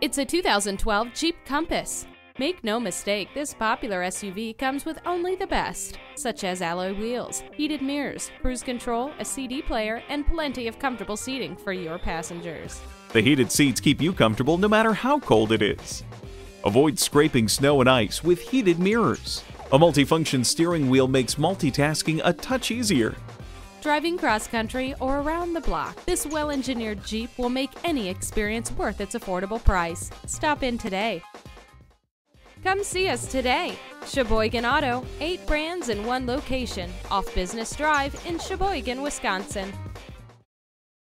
It's a 2012 Jeep Compass. Make no mistake, this popular SUV comes with only the best, such as alloy wheels, heated mirrors, cruise control, a CD player, and plenty of comfortable seating for your passengers. The heated seats keep you comfortable no matter how cold it is. Avoid scraping snow and ice with heated mirrors. A multifunction steering wheel makes multitasking a touch easier. Driving cross country or around the block, this well engineered Jeep will make any experience worth its affordable price. Stop in today. Come see us today. Sheboygan Auto, eight brands in one location, off Business Drive in Sheboygan, Wisconsin.